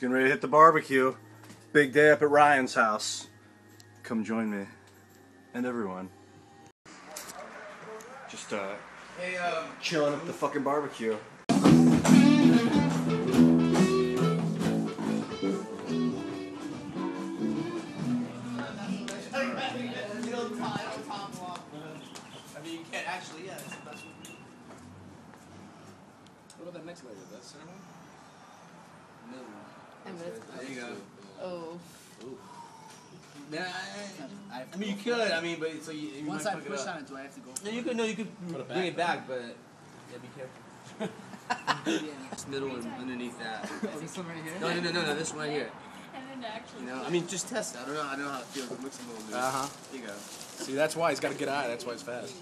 Getting ready to hit the barbecue. Big day up at Ryan's house. Come join me. And everyone. Just uh Hey, um, chilling at the fucking barbecue. I mean, you can't actually, yeah, that's, that's what. What about that next layer? That center one? Middle one. And it's- There you go. Oh. Nah, I, I mean, you could. I mean, but so you, you Once I fuck it push up. on it, do I have to go? No, you could. No, you could Put it bring it back, back, but yeah, be careful. yeah. This middle one underneath that. Oh, this one right here? No, no, no, no, no. This one right here. And then actually. You know, I mean, just test it. I don't know. I don't know how it feels. It looks a little loose. Uh huh. There you go. See, that's why he's got a good eye. That's why he's fast.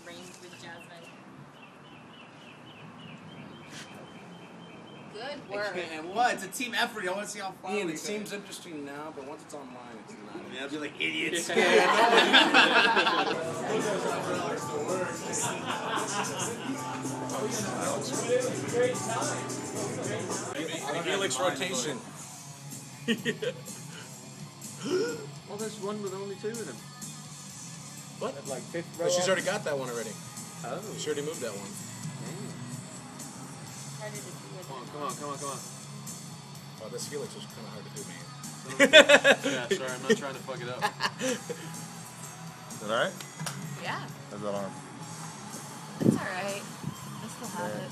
Good work. And what? It's a team effort. I want to see how far. Ian, we it go. seems interesting now, but once it's online, it's not. Yeah, I'll be like idiots. Felix rotation. Well, there's one with only two of them. What? Like fifth. But she's already got that one already. Oh. She already moved that one. How did it do with Come on, come on, come on, come on. Oh, this Felix was kind of hard to do, man. Yeah, sorry, I'm not trying to fuck it up. Is that alright? Yeah, How's that arm? it's alright. I still have Yeah. it.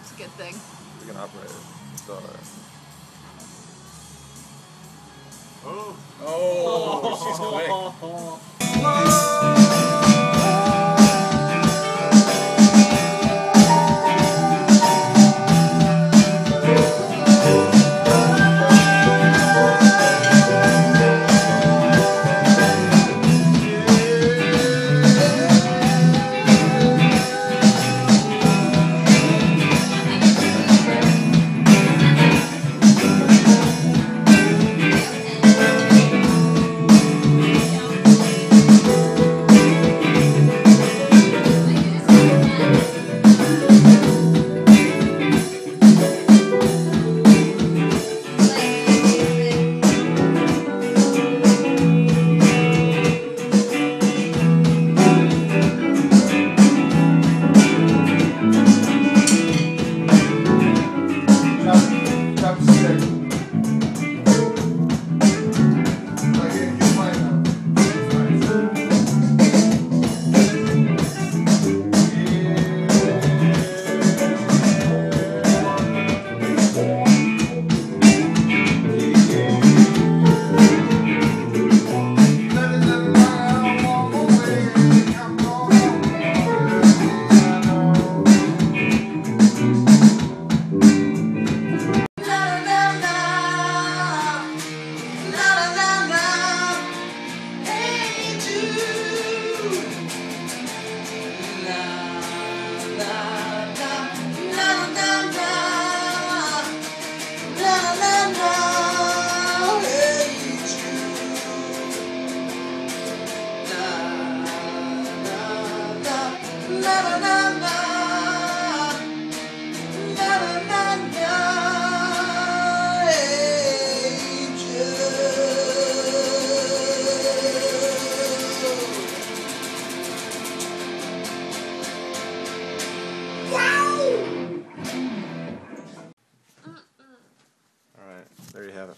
It's a good thing. We can operate it. It's alright. Oh, Oh, she's quick. Alright,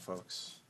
folks.